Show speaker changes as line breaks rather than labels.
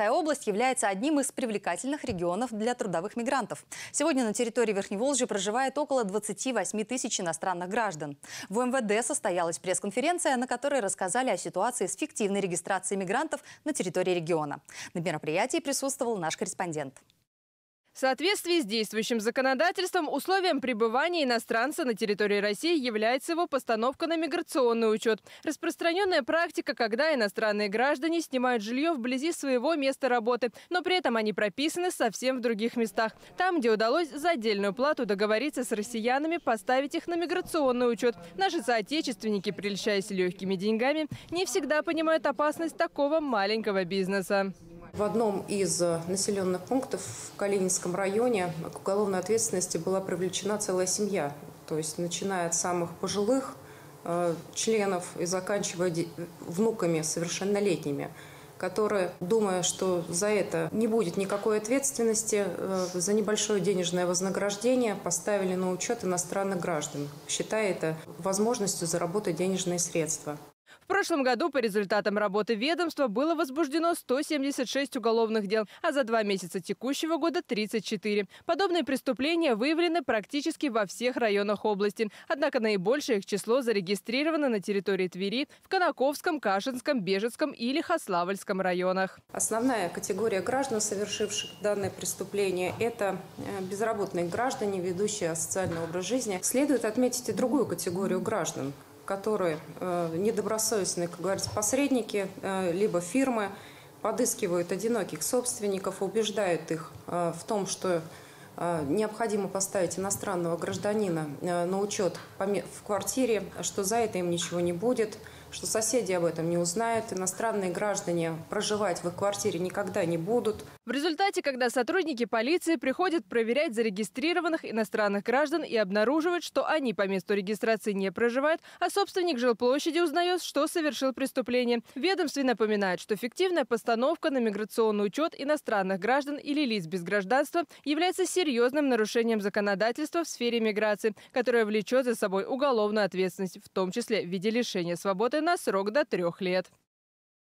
Тверская область является одним из привлекательных регионов для трудовых мигрантов. Сегодня на территории Верхневолжья проживает около 28 тысяч иностранных граждан. В МВД состоялась пресс-конференция, на которой рассказали о ситуации с фиктивной регистрацией мигрантов на территории региона. На мероприятии присутствовал наш корреспондент.
В соответствии с действующим законодательством, условием пребывания иностранца на территории России является его постановка на миграционный учет. Распространенная практика, когда иностранные граждане снимают жилье вблизи своего места работы, но при этом они прописаны совсем в других местах. Там, где удалось за отдельную плату договориться с россиянами, поставить их на миграционный учет. Наши соотечественники, прельщаясь легкими деньгами, не всегда понимают опасность такого маленького бизнеса.
В одном из э, населенных пунктов в Калининском районе к уголовной ответственности была привлечена целая семья. То есть начиная от самых пожилых э, членов и заканчивая внуками совершеннолетними которые, думая, что за это не будет никакой ответственности, э, за небольшое денежное вознаграждение поставили на учет иностранных граждан, считая это возможностью заработать денежные средства.
В прошлом году по результатам работы ведомства было возбуждено 176 уголовных дел, а за два месяца текущего года – 34. Подобные преступления выявлены практически во всех районах области. Однако наибольшее их число зарегистрировано на территории Твери, в Конаковском, Кашинском, Бежецком и Лихославльском районах.
Основная категория граждан, совершивших данное преступление – это э, безработные граждане, ведущие социальный образ жизни. Следует отметить и другую категорию граждан – которые э, недобросовестные, как говорится, посредники, э, либо фирмы подыскивают одиноких собственников, убеждают их э, в том, что необходимо поставить иностранного гражданина на учет в квартире, что за это им ничего не будет – что соседи об этом не узнают, иностранные граждане проживать в их квартире никогда не будут.
В результате, когда сотрудники полиции приходят проверять зарегистрированных иностранных граждан и обнаруживают, что они по месту регистрации не проживают, а собственник жилплощади узнает, что совершил преступление. Ведомстве напоминает, что фиктивная постановка на миграционный учет иностранных граждан или лиц без гражданства является серьезным нарушением законодательства в сфере миграции, которое влечет за собой уголовную ответственность, в том числе в виде лишения свободы на срок до трех лет.